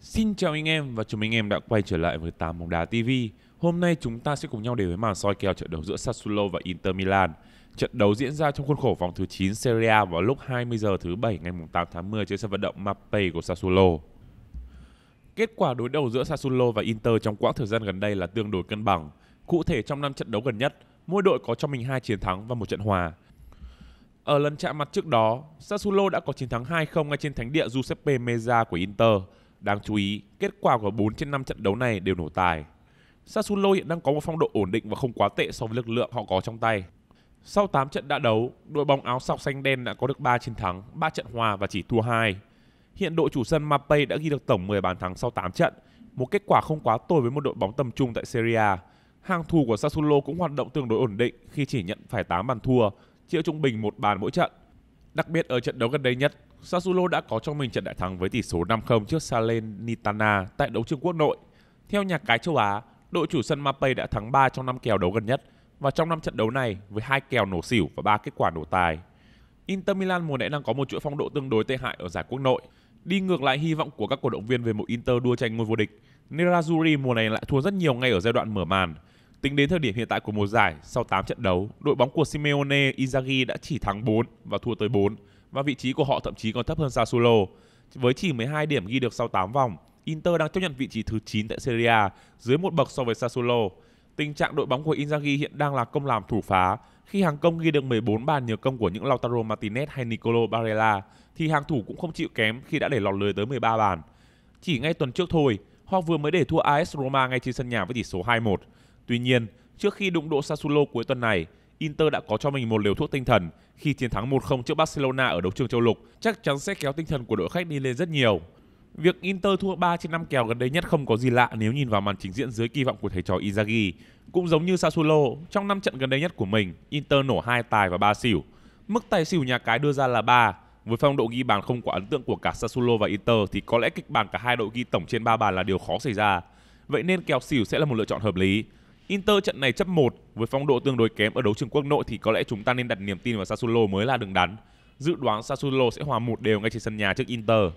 Xin chào anh em và chúng mình anh em đã quay trở lại với 8 bóng đá TV. Hôm nay chúng ta sẽ cùng nhau đến với màn soi kèo trận đấu giữa Sassuolo và Inter Milan. Trận đấu diễn ra trong khuôn khổ vòng thứ 9 Serie A vào lúc 20 giờ thứ bảy ngày 8 tháng 10 trên sân vận động Mapei của Sassuolo. Kết quả đối đầu giữa Sassuolo và Inter trong quãng thời gian gần đây là tương đối cân bằng. Cụ thể trong 5 trận đấu gần nhất, mỗi đội có cho mình hai chiến thắng và một trận hòa. Ở lần chạm mặt trước đó, Sassuolo đã có chiến thắng 2-0 ngay trên thánh địa Giuseppe Meazza của Inter. Đáng chú ý, kết quả của 4 trên 5 trận đấu này đều nổ tài. Sassuolo hiện đang có một phong độ ổn định và không quá tệ so với lực lượng họ có trong tay. Sau 8 trận đã đấu, đội bóng áo sọc xanh đen đã có được 3 chiến thắng, 3 trận hòa và chỉ thua 2. Hiện đội chủ sân Mapei đã ghi được tổng 10 bàn thắng sau 8 trận, một kết quả không quá tồi với một đội bóng tầm trung tại Serie A. Hàng thủ của Sassuolo cũng hoạt động tương đối ổn định khi chỉ nhận phải 8 bàn thua, chịu trung bình một bàn mỗi trận. Đặc biệt ở trận đấu gần đây nhất, Sassuolo đã có cho mình trận đại thắng với tỷ số 5-0 trước Salernitana tại đấu trường quốc nội. Theo nhà cái châu Á, đội chủ sân Mapei đã thắng 3 trong 5 kèo đấu gần nhất và trong 5 trận đấu này với hai kèo nổ xỉu và 3 kết quả nổ tài. Inter Milan mùa này đang có một chuỗi phong độ tương đối tệ hại ở giải quốc nội, đi ngược lại hy vọng của các cổ động viên về một Inter đua tranh ngôi vô địch. Nerazzurri mùa này lại thua rất nhiều ngay ở giai đoạn mở màn. Tính đến thời điểm hiện tại của mùa giải, sau 8 trận đấu, đội bóng của Simeone Inzaghi đã chỉ thắng 4 và thua tới 4 và vị trí của họ thậm chí còn thấp hơn Sassuolo. Với chỉ 12 điểm ghi được sau 8 vòng, Inter đang chấp nhận vị trí thứ 9 tại Serie A, dưới một bậc so với Sassuolo. Tình trạng đội bóng của Inzaghi hiện đang là công làm thủ phá, khi hàng công ghi được 14 bàn nhờ công của những Lautaro Martinez hay Nicolo Barella, thì hàng thủ cũng không chịu kém khi đã để lọt lưới tới 13 bàn. Chỉ ngay tuần trước thôi, họ vừa mới để thua AS Roma ngay trên sân nhà với tỷ số 2-1. Tuy nhiên, trước khi đụng độ Sassuolo cuối tuần này, Inter đã có cho mình một liều thuốc tinh thần khi chiến thắng 1-0 trước Barcelona ở đấu trường châu lục, chắc chắn sẽ kéo tinh thần của đội khách đi lên rất nhiều. Việc Inter thua 3 trên 5 kèo gần đây nhất không có gì lạ nếu nhìn vào màn trình diễn dưới kỳ vọng của thầy trò Inzaghi. Cũng giống như Sassuolo, trong 5 trận gần đây nhất của mình, Inter nổ 2 tài và 3 xỉu. Mức tài xỉu nhà cái đưa ra là 3. Với phong độ ghi bàn không quá ấn tượng của cả Sassuolo và Inter thì có lẽ kịch bản cả hai đội ghi tổng trên 3 bàn là điều khó xảy ra. Vậy nên kèo xỉu sẽ là một lựa chọn hợp lý. Inter trận này chấp 1 với phong độ tương đối kém ở đấu trường quốc nội thì có lẽ chúng ta nên đặt niềm tin vào Sassuolo mới là đường đắn. Dự đoán Sassuolo sẽ hòa một đều ngay trên sân nhà trước Inter.